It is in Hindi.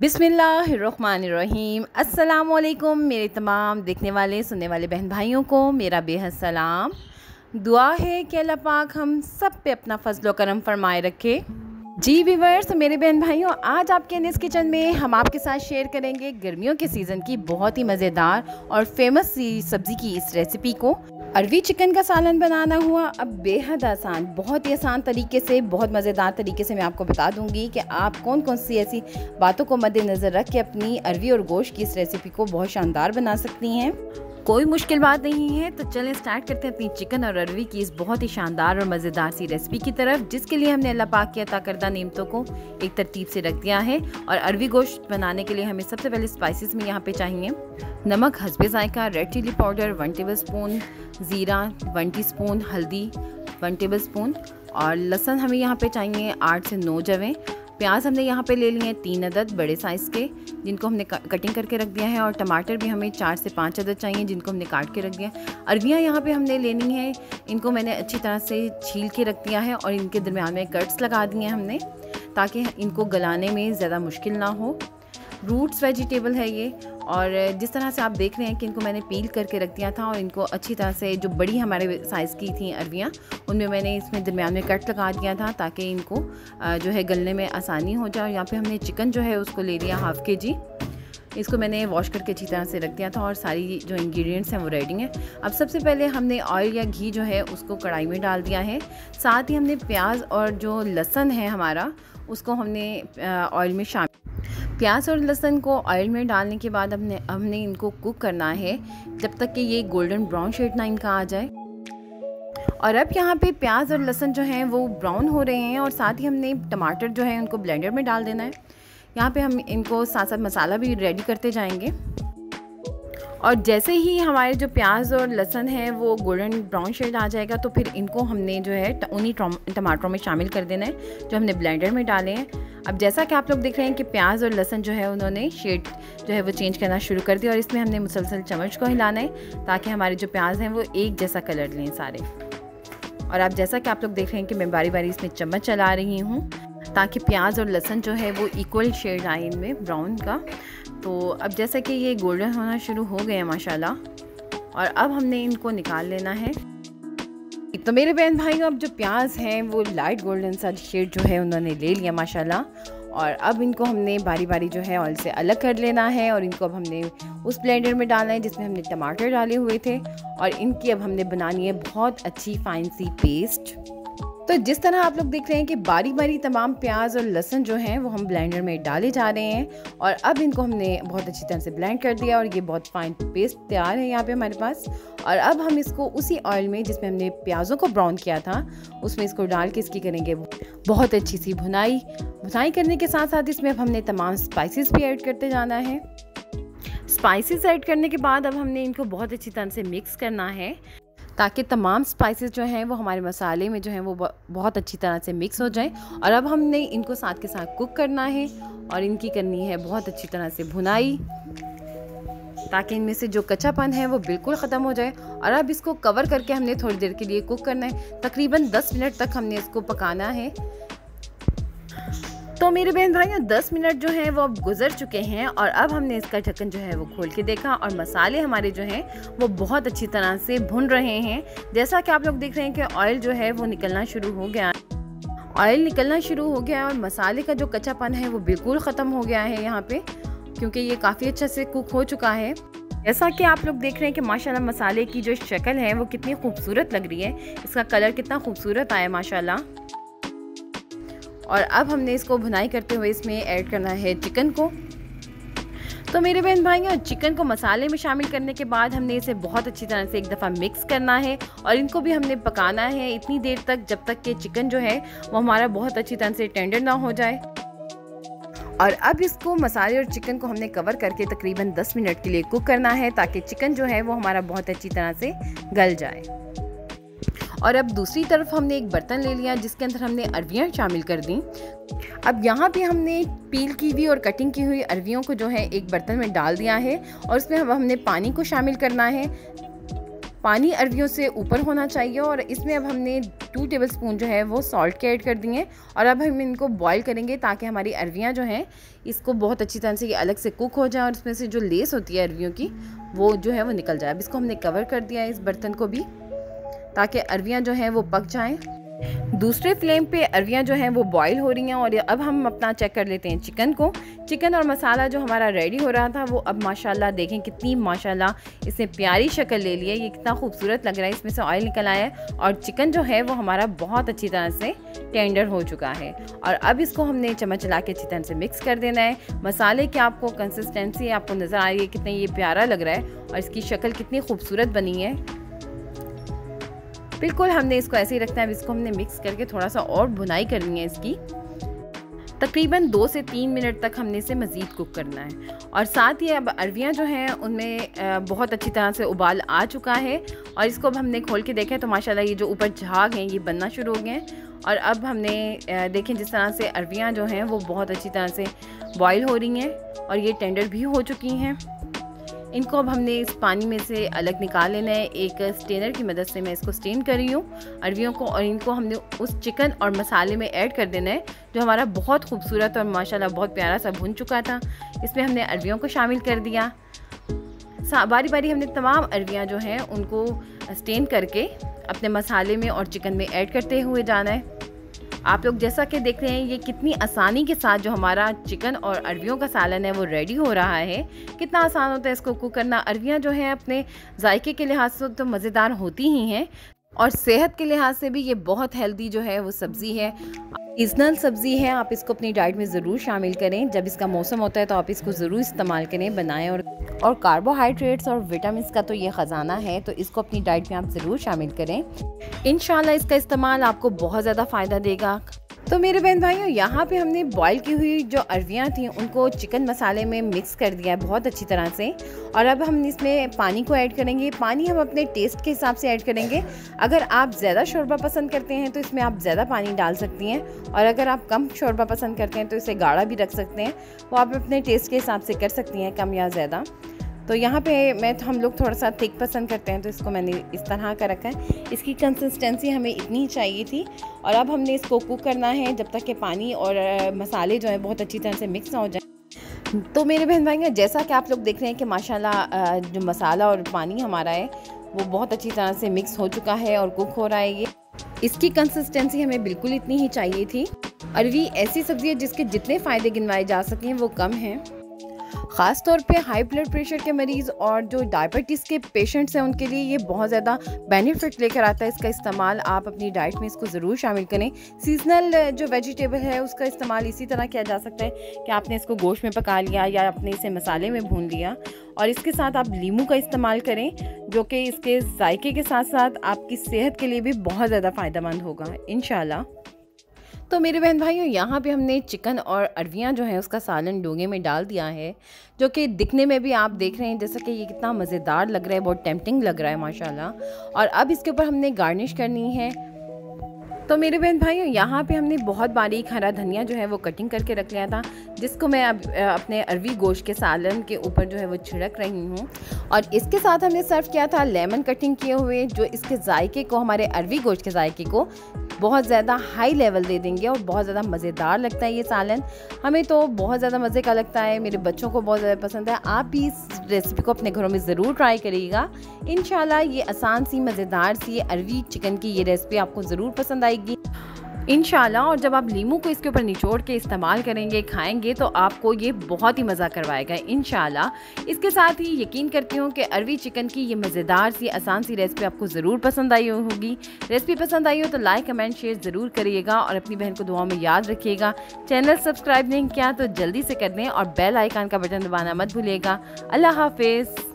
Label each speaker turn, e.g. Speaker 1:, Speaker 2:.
Speaker 1: बिसमीम अस्सलाम मेरे तमाम देखने वाले, सुनने वाले बहन भाइयों को, मेरा बेहद सलाम। दुआ है कि अल्लाह पाक हम सब पे अपना फजल करम फरमाए रखे। जी वीवर्स मेरे बहन भाइयों, आज आपके अनिस किचन में हम आपके साथ शेयर करेंगे गर्मियों के सीज़न की बहुत ही मज़ेदार और फ़ेमस सब्ज़ी की इस रेसिपी को। अरवी चिकन का सालन बनाना हुआ। अब बेहद आसान, बहुत ही आसान तरीके से, बहुत मज़ेदार तरीके से मैं आपको बता दूँगी कि आप कौन कौन सी ऐसी बातों को मद्देनज़र रख के अपनी अरवी और गोश्त की इस रेसिपी को बहुत शानदार बना सकती हैं। कोई मुश्किल बात नहीं है। तो चलें स्टार्ट करते हैं अपनी चिकन और अरवी की इस बहुत ही शानदार और मज़ेदार सी रेसिपी की तरफ़, जिसके लिए हमने अल्लाह पाक की अता करदा नीमतों को एक तरतीब से रख दिया है। और अरवी गोश्त बनाने के लिए हमें सबसे पहले स्पाइसेस में यहाँ पे चाहिए नमक, हसबे जायका red chilli powder one tablespoon ज़ीरा वन टी स्पून हल्दी वन टेबल स्पून और लहसन हमें यहाँ पर चाहिए आठ से नौ जवें। प्याज हमने यहाँ पे ले लिए हैं तीन अदद बड़े साइज़ के, जिनको हमने कटिंग करके रख दिया है और टमाटर भी हमें चार से पाँच अदद चाहिए, जिनको हमने काट के रख दिया है। अरबियाँ यहाँ पे हमने लेनी है, इनको मैंने अच्छी तरह से छील के रख दिया है और इनके दरमियान में कट्स लगा दिए हैं हमने, ताकि इनको गलाने में ज़्यादा मुश्किल ना हो। रूट्स वेजिटेबल है ये। और जिस तरह से आप देख रहे हैं कि इनको मैंने पील करके रख दिया था और इनको अच्छी तरह से जो बड़ी हमारे साइज़ की थी अरवियाँ, उनमें मैंने इसमें दरमियान में कट लगा दिया था ताकि इनको जो है गलने में आसानी हो जाए। और यहाँ पे हमने चिकन जो है उसको ले लिया हाफ़ के जी इसको मैंने वॉश करके अच्छी तरह से रख दिया था और सारी जो इंग्रेडिएंट्स हैं वो रेडी हैं। अब सबसे पहले हमने ऑयल या घी जो है उसको कढ़ाई में डाल दिया है। साथ ही हमने प्याज और जो लहसन है हमारा, उसको हमने ऑयल में शामिल प्याज और लहसुन को ऑयल में डालने के बाद हमने हमने इनको कुक करना है, जब तक कि ये गोल्डन ब्राउन शेड ना इनका आ जाए। और अब यहाँ पे प्याज और लहसुन जो हैं, वो ब्राउन हो रहे हैं और साथ ही हमने टमाटर जो है, उनको ब्लेंडर में डाल देना है। यहाँ पे हम इनको साथ साथ मसाला भी रेडी करते जाएँगे। और जैसे ही हमारे जो प्याज और लहसन है, वो गोल्डन ब्राउन शेड आ जाएगा तो फिर इनको हमने जो है उन्हीं टमाटरों में शामिल कर देना है, जो हमने ब्लेंडर में डाले हैं। अब जैसा कि आप लोग देख रहे हैं कि प्याज और लहसन जो है, उन्होंने शेड जो है, वो चेंज करना शुरू कर दिया और इसमें हमने मुसलसल चम्मच को हिलाना है, ताकि हमारे जो प्याज हैं, वो एक जैसा कलर लें सारे। और आप जैसा कि आप लोग देख रहे हैं कि मैं बारी बारी इसमें चम्मच चला रही हूँ, ताकि प्याज और लहसन जो है, वो इक्वल शेड आए इनमें ब्राउन का। तो अब जैसा कि ये गोल्डन होना शुरू हो गए माशाल्लाह, और अब हमने इनको निकाल लेना है। तो मेरे बहन भाई अब जो प्याज हैं, वो लाइट गोल्डन सा शेड जो है उन्होंने ले लिया, माशाल्लाह, और अब इनको हमने बारी बारी जो है ऑयल से अलग कर लेना है, और इनको अब हमने उस ब्लेंडर में डालना है जिसमें हमने टमाटर डाले हुए थे, और इनकी अब हमने बनानी है बहुत अच्छी फाइन सी पेस्ट तो जिस तरह आप लोग देख रहे हैं कि बारी बारी तमाम प्याज और लहसन जो हैं, वो हम ब्लेंडर में डाले जा रहे हैं और अब इनको हमने बहुत अच्छी तरह से ब्लेंड कर दिया और ये बहुत फाइन पेस्ट तैयार है यहाँ पे हमारे पास। और अब हम इसको उसी ऑयल में जिसमें हमने प्याज़ों को ब्राउन किया था, उसमें इसको डाल के इसकी करेंगे बहुत अच्छी सी भुनाई। भुनाई करने के साथ साथ इसमें अब हमने तमाम स्पाइसेस भी ऐड करते जाना है। स्पाइसेस ऐड करने के बाद अब हमने इनको बहुत अच्छी तरह से मिक्स करना है। ताकि तमाम स्पाइसेस जो हैं, वो हमारे मसाले में जो हैं, वो बहुत अच्छी तरह से मिक्स हो जाए। और अब हमने इनको साथ के साथ कुक करना है और इनकी करनी है बहुत अच्छी तरह से भुनाई, ताकि इनमें से जो कच्चापन है, वो बिल्कुल ख़त्म हो जाए। और अब इसको कवर करके हमने थोड़ी देर के लिए कुक करना है। तकरीबन 10 मिनट तक हमने इसको पकाना है। तो मेरे बहन भाइयों 10 मिनट जो हैं वो अब गुजर चुके हैं और अब हमने इसका ढक्कन जो है वो खोल के देखा और मसाले हमारे जो हैं वो बहुत अच्छी तरह से भुन रहे हैं। जैसा कि आप लोग देख रहे हैं कि ऑयल जो है वो निकलना शुरू हो गया। ऑयल निकलना शुरू हो गया और मसाले का जो कच्चापन है वो बिल्कुल ख़त्म हो गया है यहाँ पे, क्योंकि ये काफ़ी अच्छा से कुक हो चुका है। जैसा कि आप लोग देख रहे हैं कि माशाल्लाह मसाले की जो शक्ल है वो कितनी खूबसूरत लग रही है। इसका कलर कितना खूबसूरत आया माशाल्लाह। और अब हमने इसको भुनाई करते हुए इसमें ऐड करना है चिकन को। तो मेरे बहन भाइयों, चिकन को मसाले में शामिल करने के बाद हमने इसे बहुत अच्छी तरह से एक दफ़ा मिक्स करना है और इनको भी हमने पकाना है इतनी देर तक जब तक कि चिकन जो है वो हमारा बहुत अच्छी तरह से टेंडर ना हो जाए। और अब इसको मसाले और चिकन को हमने कवर करके तकरीबन 10 मिनट के लिए कुक करना है ताकि चिकन जो है वो हमारा बहुत अच्छी तरह से गल जाए। और अब दूसरी तरफ़ हमने एक बर्तन ले लिया, जिसके अंदर हमने अरवियाँ शामिल कर दी। अब यहाँ पे हमने पील की हुई और कटिंग की हुई अरवियों को जो है, एक बर्तन में डाल दिया है और उसमें हम, हमने पानी को शामिल करना है। पानी अरवियों से ऊपर होना चाहिए और इसमें अब हमने टू टेबल स्पून जो है, वो सॉल्ट के ऐड कर दिए हैं और अब हम इनको बॉईल करेंगे ताकि हमारी अरवियाँ जो हैं, इसको बहुत अच्छी तरह से ये अलग से कुक हो जाए और इसमें से जो लेस होती है अरवियों की, वो जो है, वो निकल जाए। अब इसको हमने कवर कर दिया है इस बर्तन को भी। ताकि अरवियाँ जो हैं वो पक जाएँ। दूसरे फ्लेम पे अरवियाँ जो हैं वो बॉईल हो रही हैं और अब हम अपना चेक कर लेते हैं चिकन को। चिकन और मसाला जो हमारा रेडी हो रहा था, वो अब माशाल्लाह देखें कितनी माशाल्लाह इसने प्यारी शक्ल ले ली है। ये कितना खूबसूरत लग रहा है, इसमें से ऑयल निकल आया है और चिकन जो है वो हमारा बहुत अच्छी तरह से टेंडर हो चुका है। और अब इसको हमने चम्मच चला के अच्छी तरह से मिक्स कर देना है। मसाले की आपको कंसिस्टेंसी आपको नज़र आ रही है, कितना ये प्यारा लग रहा है और इसकी शक्ल कितनी खूबसूरत बनी है। बिल्कुल, हमने इसको ऐसे ही रखना है। इसको हमने मिक्स करके थोड़ा सा और बुनाई करनी है इसकी। तकरीबन दो से तीन मिनट तक हमने इसे मज़ीद कुक करना है। और साथ ही अब अरवियाँ जो हैं, उनमें बहुत अच्छी तरह से उबाल आ चुका है। और इसको अब हमने खोल के देखा है तो माशाल्लाह ये जो ऊपर झाग हैं, ये बनना शुरू हो गए हैं। और अब हमने देखें जिस तरह से अरवियाँ जो हैं, वो बहुत अच्छी तरह से बॉयल हो रही हैं। और ये टेंडर भी हो चुकी हैं। इनको अब हमने इस पानी में से अलग निकाल लेना है। एक स्टेनर की मदद से मैं इसको स्टेन कर रही हूँ। अरवियों को और इनको हमने उस चिकन और मसाले में ऐड कर देना है, जो हमारा बहुत खूबसूरत और माशाल्लाह बहुत प्यारा सा भुन चुका था। इसमें हमने अरवियों को शामिल कर दिया। बारी बारी हमने तमाम अरवियाँ जो हैं, उनको स्टेन करके अपने मसाले में और चिकन में ऐड करते हुए जाना है। आप लोग जैसा कि देख रहे हैं, ये कितनी आसानी के साथ जो हमारा चिकन और अरवियों का सालन है, वो रेडी हो रहा है। कितना आसान होता है इसको कुक करना। अरवियाँ जो हैं, अपने जायके के लिहाज से तो मज़ेदार होती ही हैं। और सेहत के लिहाज से भी ये बहुत हेल्दी जो है वो सब्ज़ी है। सीजनल सब्ज़ी है, आप इसको अपनी डाइट में ज़रूर शामिल करें। जब इसका मौसम होता है तो आप इसको ज़रूर इस्तेमाल करें, बनाएँ और और कार्बोहाइड्रेट्स और विटामिन का तो ये ख़जाना है तो इसको अपनी डाइट में आप ज़रूर शामिल करें। इन इसका इस्तेमाल आपको बहुत ज़्यादा फ़ायदा देगा। तो मेरे बहन भाइयों, यहाँ पे हमने बॉईल की हुई जो अरवियाँ थी, उनको चिकन मसाले में मिक्स कर दिया है बहुत अच्छी तरह से। और अब हम इसमें पानी को ऐड करेंगे। पानी हम अपने टेस्ट के हिसाब से ऐड करेंगे। अगर आप ज़्यादा शोरबा पसंद करते हैं तो इसमें आप ज़्यादा पानी डाल सकती हैं। और अगर आप कम शोरबा पसंद करते हैं तो इसे गाढ़ा भी रख सकते हैं। वो आप अपने टेस्ट के हिसाब से कर सकती हैं, कम या ज़्यादा। तो यहाँ पे मैं तो हम लोग थोड़ा सा थिक पसंद करते हैं तो इसको मैंने इस तरह का रखा है। इसकी कंसिस्टेंसी हमें इतनी चाहिए थी और अब हमने इसको कुक करना है जब तक कि पानी और मसाले जो हैं बहुत अच्छी तरह से मिक्स ना हो जाए। तो मेरे बहन भाई जैसा कि आप लोग देख रहे हैं कि माशाल्लाह जो मसाला और पानी हमारा है, वो बहुत अच्छी तरह से मिक्स हो चुका है और कुक हो रहा है ये। इसकी कंसिस्टेंसी हमें बिल्कुल इतनी ही चाहिए थी। अरवी ऐसी सब्ज़ी है जिसके जितने फ़ायदे गिनवाए जा सकें वो कम हैं। ख़ास तौर पे हाई ब्लड प्रेशर के मरीज़ और जो डायबिटीज़ के पेशेंट्स हैं, उनके लिए ये बहुत ज़्यादा बेनिफिट लेकर आता है इसका इस्तेमाल। आप अपनी डाइट में इसको ज़रूर शामिल करें। सीजनल जो वेजिटेबल है, उसका इस्तेमाल इसी तरह किया जा सकता है कि आपने इसको गोश्त में पका लिया या अपने इसे मसाले में भून लिया। और इसके साथ आप लीमू का इस्तेमाल करें, जो कि इसके जायके के साथ साथ आपकी सेहत के लिए भी बहुत ज़्यादा फ़ायदेमंद होगा इन तो मेरे बहन भाइयों यहाँ पे हमने चिकन और अरवियाँ जो हैं, उसका सालन डोंगे में डाल दिया है, जो कि दिखने में भी आप देख रहे हैं, जैसा कि ये कितना मज़ेदार लग रहा है, बहुत टेम्पटिंग लग रहा है, माशाल्लाह। और अब इसके ऊपर हमने गार्निश करनी है। तो मेरे बहन भाइयों, यहाँ पे हमने बहुत बारीक हरा धनिया जो है वो कटिंग करके रख लिया था, जिसको मैं अब अपने अरवी गोश्त के सालन के ऊपर जो है वो छिड़क रही हूँ। और इसके साथ हमने सर्व किया था लेमन कटिंग किए हुए, जो इसके जायके को, हमारे अरवी गोश्त के जायके को बहुत ज़्यादा हाई लेवल दे देंगे और बहुत ज़्यादा मज़ेदार लगता है ये सालन। हमें तो बहुत ज़्यादा मज़े का लगता है, मेरे बच्चों को बहुत ज़्यादा पसंद है। आप भी इस रेसिपी को अपने घरों में ज़रूर ट्राई करिएगा। इन ये आसान सी, मज़ेदार सी अरवी चिकन की ये रेसिपी आपको ज़रूर पसंद आएगी। इन और जब आप लीमू को इसके ऊपर निचोड़ के इस्तेमाल करेंगे, खाएँगे तो आपको ये बहुत ही मज़ा करवाएगा इन इसके साथ ही यकीन करती हूँ कि अरवी चिकन की ये मज़ेदार सी, आसान सी रेसिपी आपको ज़रूर पसंद आई होगी। रेसिपी पसंद आई हो तो लाइक, कमेंट, शेयर ज़रूर करिएगा और अपनी बहन को दुआ में याद रखिएगा। चैनल सब्सक्राइब नहीं किया तो जल्दी से कर दें और बेल आइकान का बटन दबाना मत भूलिएगा। अल्लाह हाफिज़।